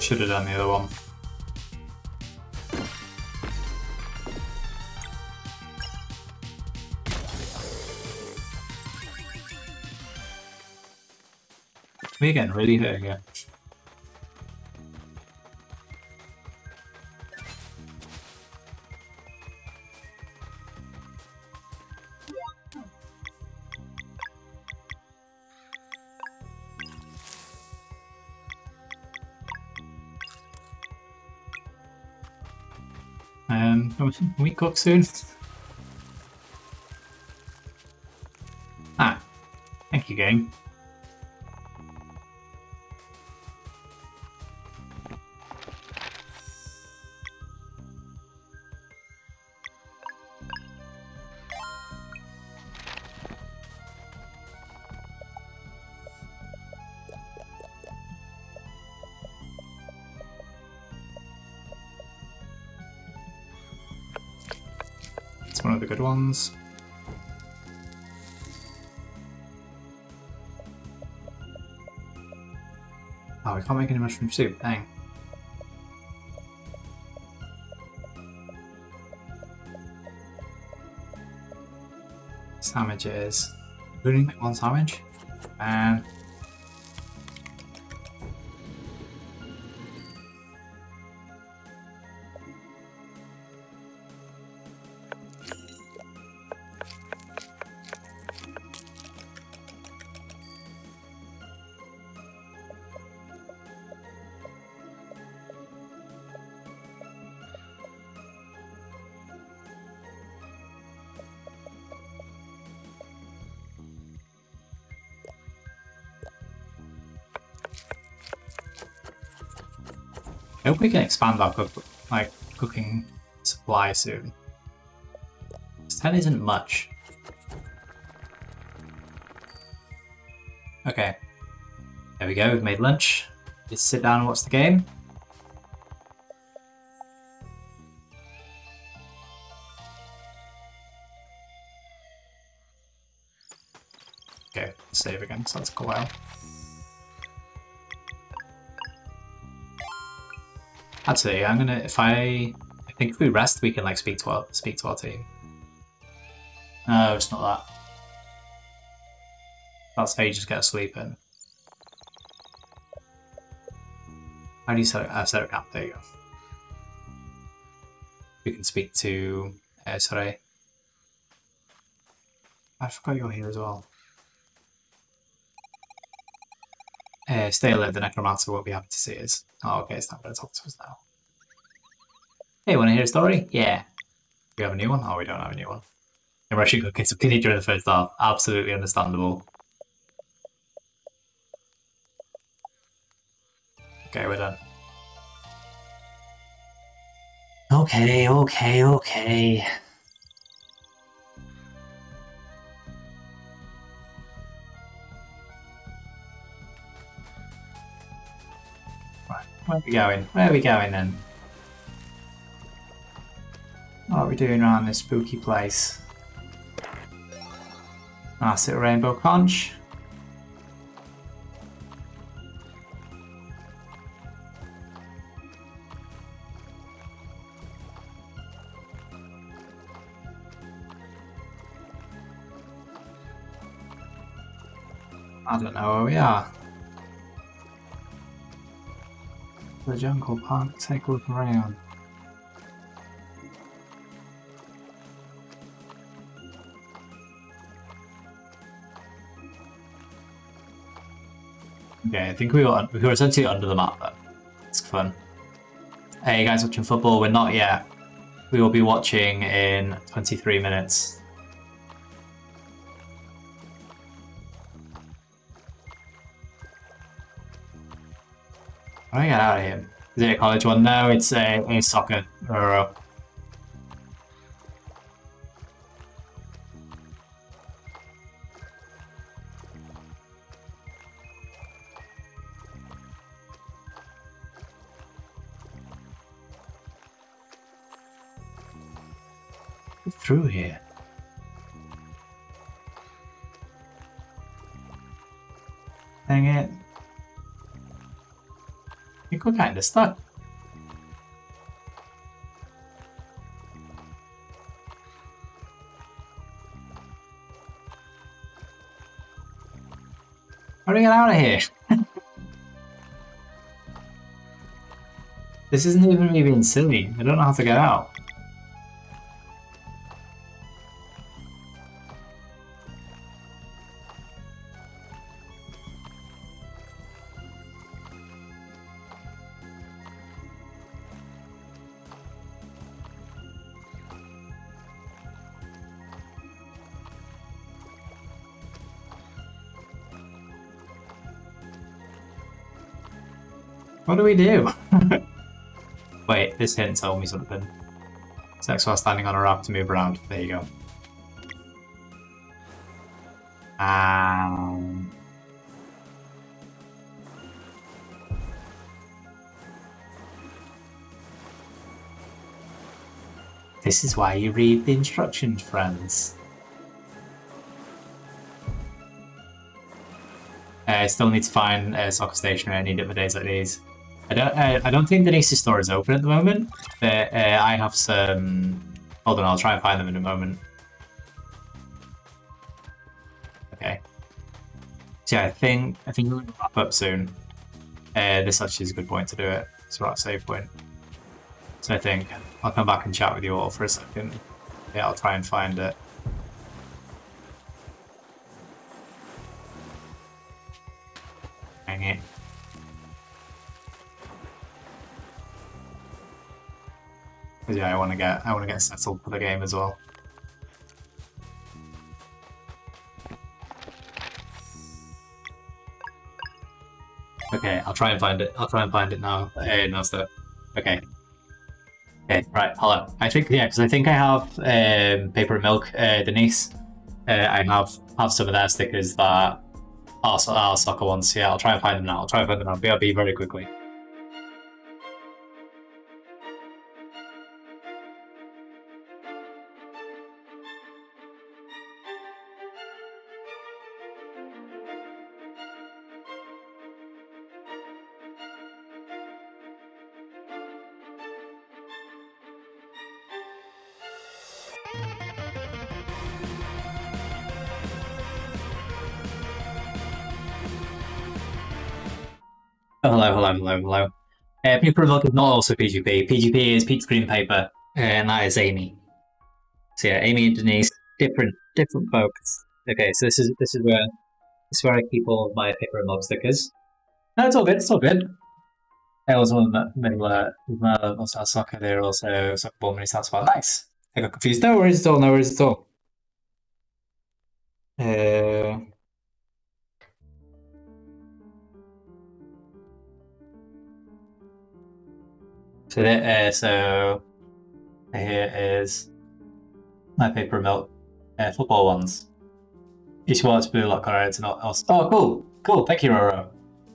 Should have done the other one. We're getting really hurt here. Um, can we cook soon? Ah, thank you, game. We can't make any mushroom soup, dang. Sandwiches. Make one sandwich? And we can expand our cook like cooking supply soon. 10 isn't much. Okay. There we go, we've made lunch. Just sit down and watch the game. Okay, save again, so that's a while. Actually, I'm gonna if I I think if we rest we can like speak to our speak to our team. No, it's not that. That's how you just get a sleep in. How do you set it? Uh, set it up? There you go. We can speak to. Uh, sorry. I forgot you're here as well. Stay alive, the necromancer won't be happy to see us. Oh, okay, it's not going to talk to us now. Hey, want to hear a story? Yeah. We have a new one? Oh, we don't have a new one. I'm rushing cooking some teenager in the first half. Absolutely understandable. Okay, we're done. Okay, okay, okay. Going? Where are we going then? What are we doing around this spooky place? That's it, Rainbow Conch. I don't know where we are. The jungle park, take a look around. Okay, I think we were, we were essentially under the map then. It's fun. Hey, guys watching football? We're not yet. We will be watching in 23 minutes. How do I get out of here? Is it a college one? No, it's a, a soccer. Or, through here. We're kind of stuck. How do we get out of here? this isn't even me being silly. I don't know how to get out. What do we do? Wait, this didn't tell me something. Sex while standing on a rock to move around. There you go. Um... This is why you read the instructions, friends. Uh, I still need to find a soccer stationery I need it for days like these. I don't. I, I don't think Denise's store is open at the moment, but uh, I have some. Hold on, I'll try and find them in a moment. Okay. So yeah, I think I think we'll wrap up soon. Uh, this actually is a good point to do it. It's right save point. So I think I'll come back and chat with you all for a second. Yeah, I'll try and find it. Yeah, I want to get I want to get settled for the game as well. Okay, I'll try and find it. I'll try and find it now. Hey, no stuff. Okay. Okay, right, hello. I think yeah, because I think I have um, paper and milk, uh, Denise. Uh, I have have some of their stickers that are, are soccer ones. Yeah, I'll try and find them now. I'll try and find them now. BRB very quickly. Hello, hello. Uh, Paper Milk is not also PGP. PGP is Pete's Green Paper, and that is Amy. So yeah, Amy and Denise, different, different folks. Okay, so this is this is where this is where I keep all my Paper and Milk stickers. No, it's all good. It's all good. I also want to middle uh, also soccer there, also soccer ball mini starts well. Nice. I got confused. No worries at all. No worries at all. Uh, So, that, uh, so here is my paper milk uh, football ones. Each one's blue lock on it's not else. Oh, cool, cool. Thank you, Roro.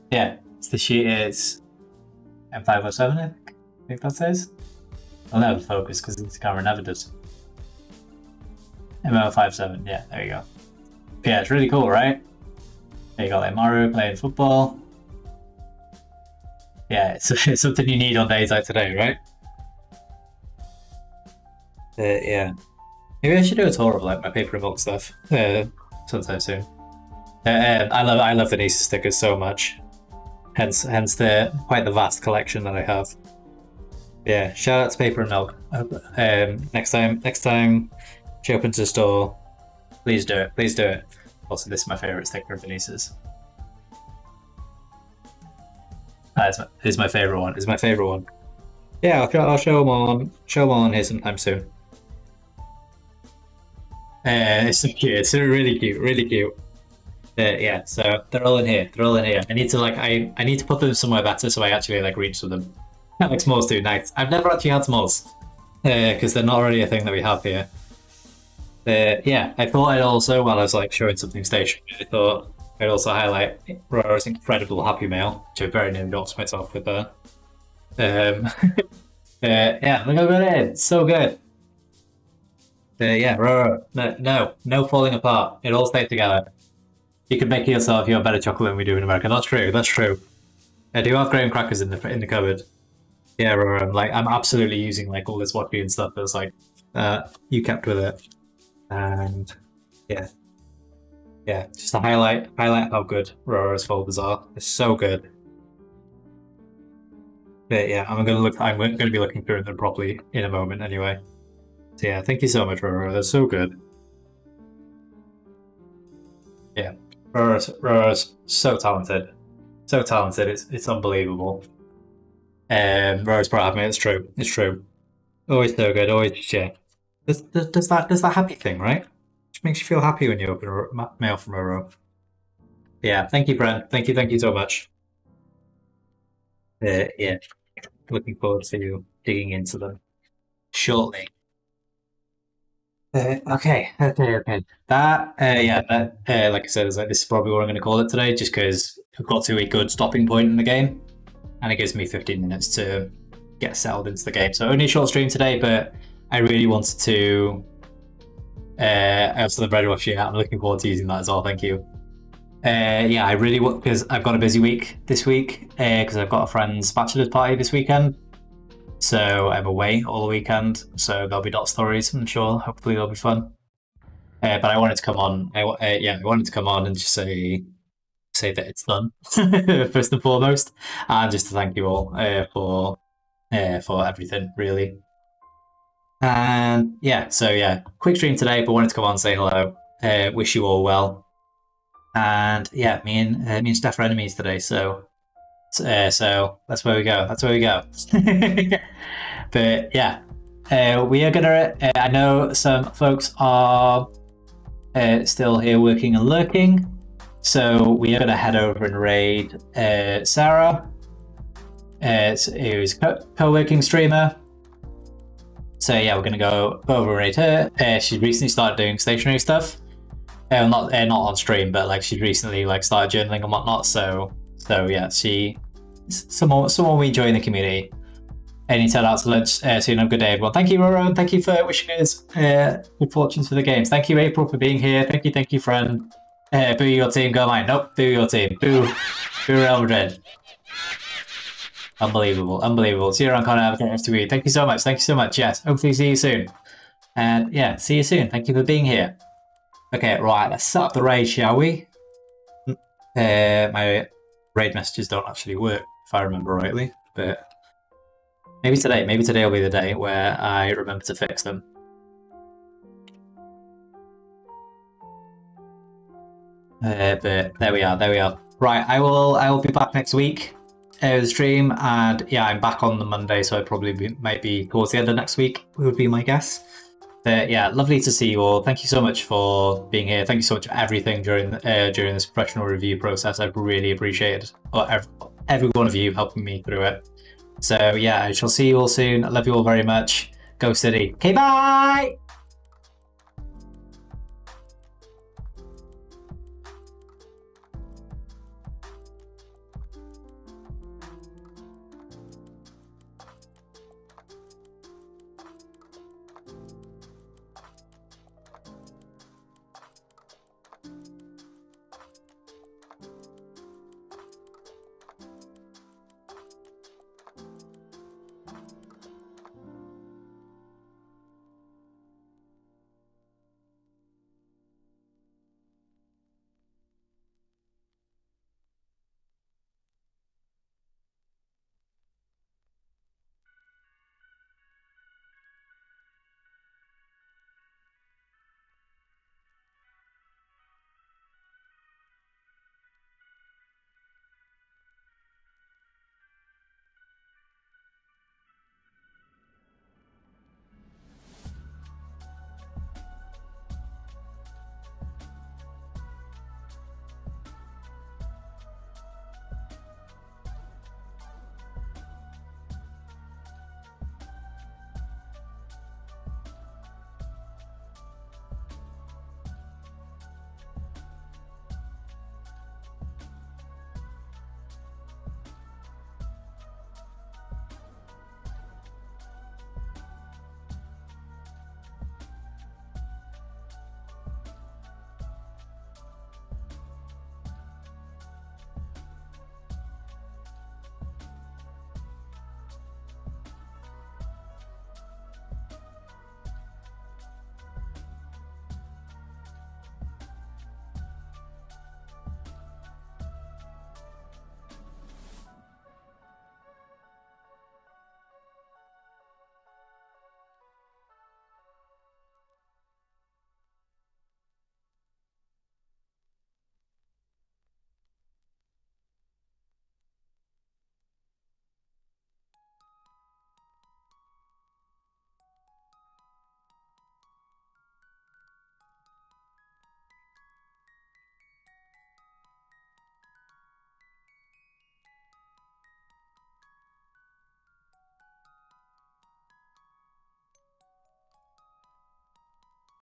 Yeah, so the sheet is M507. I think, I think that says. I'll never focus because the camera never does. ML57, yeah, there you go. Yeah, it's really cool, right? There you go, like Mario playing football. Yeah, it's, it's something you need on days like today, right? Uh, yeah. Maybe I should do a tour of like my paper and milk stuff uh, sometime soon. Uh, uh, I love I love the Nisa stickers so much. Hence hence the quite the vast collection that I have. Yeah, shout out to Paper and Milk. Um, next time next time she opens the store, please do it. Please do it. Also, this is my favorite sticker of My, this is my favorite one. Is my favorite one. Yeah, I'll, I'll show them on show them on here sometime soon. Uh, it's so cute. It's really cute. Really cute. Uh, yeah, so they're all in here. They're all in here. I need to like I I need to put them somewhere better so I actually like reach for them. like s'mores do. Nice. I've never actually had s'mores because uh, they're not really a thing that we have here. Uh, yeah, I thought I'd also while I was like showing something stationary, I thought I'd also highlight Rora's incredible Happy Mail, which I very nearly endorsed myself with there. Um, uh, yeah, look how good it is. So good. Uh, yeah, no, no, no falling apart. It all stays together. You could make yourself your better chocolate than we do in America. That's true. That's true. I do have graham crackers in the in the cupboard. Yeah, I'm like I'm absolutely using like all this vodka and stuff. That's like uh, you kept with it, and yeah, yeah. Just to highlight highlight how good Rora's folders are. They're so good. But yeah, I'm gonna look. I'm to be looking through them properly in a moment. Anyway. So yeah, thank you so much, Roro. That's so good. Yeah, Roro's, Roro's so talented. So talented, it's it's unbelievable. Um, Roro's proud of me, it's true. It's true. Always so good, always yeah. Does, does, does that does that happy thing, right? Which makes you feel happy when you open a mail from a Roro. Yeah, thank you, Brent. Thank you, thank you so much. Uh, yeah, looking forward to digging into them shortly. Uh, okay, okay, okay. That, uh, yeah, that, uh, like I said, like this is probably what I'm going to call it today, just because I've got to a good stopping point in the game, and it gives me 15 minutes to get settled into the game. So only a short stream today, but I really wanted to. Uh, also the bread wash. Yeah, I'm looking forward to using that as well. Thank you. Uh, yeah, I really want because I've got a busy week this week because uh, I've got a friend's bachelor's party this weekend. So I'm away all the weekend, so there'll be dot stories. I'm sure. Hopefully they'll be fun. Uh, but I wanted to come on. I, uh, yeah, I wanted to come on and just say say that it's done first and foremost, and just to thank you all uh, for uh, for everything, really. And yeah, so yeah, quick stream today, but wanted to come on say hello. Uh, wish you all well. And yeah, me and uh, me and Steph are enemies today, so uh, so that's where we go. That's where we go. but yeah, uh, we are gonna. Uh, I know some folks are uh, still here working and lurking, so we are gonna head over and raid uh, Sarah, uh, who's co-working streamer. So yeah, we're gonna go, go over and her. Uh, she recently started doing stationary stuff. Uh, not uh, not on stream, but like she's recently like started journaling and whatnot. So so yeah, she someone someone we enjoy in the community. Any turn out to lunch uh, soon. Have a good day, everyone. Thank you, Roro. Thank you for wishing us uh, good fortunes for the games. Thank you, April, for being here. Thank you, thank you, friend. Uh, boo your team, go mine. Nope, boo your team. Boo, boo Real Madrid. Unbelievable, unbelievable. See you around, Conor. Rest of the week. Thank you so much. Thank you so much. Yes, hopefully see you soon. And yeah, see you soon. Thank you for being here. Okay, right. Let's set up the raid, shall we? Uh, my raid messages don't actually work if I remember rightly. But maybe today, maybe today will be the day where I remember to fix them. Uh, but there we are, there we are. Right, I will I will be back next week uh, the stream, and yeah, I'm back on the Monday, so I probably be, might be towards the end of next week. Would be my guess. But yeah, lovely to see you all. Thank you so much for being here. Thank you so much for everything during uh, during this professional review process. I've really appreciated every one of you helping me through it. So yeah, I shall see you all soon. I love you all very much. Go City. Okay, bye!